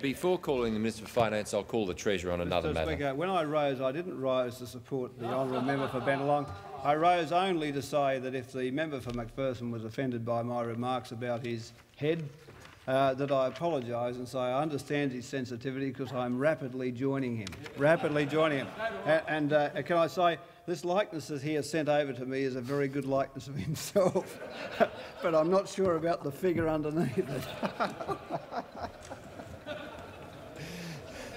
before calling the Minister for Finance, I'll call the Treasurer on another Mr. matter. When I rose, I didn't rise to support the honourable member for Bennelong. I rose only to say that if the member for McPherson was offended by my remarks about his head, uh, that I apologise and say I understand his sensitivity because I'm rapidly joining him. Rapidly joining him. And, And uh, can I say, this likeness that he has sent over to me is a very good likeness of himself, but I'm not sure about the figure underneath it.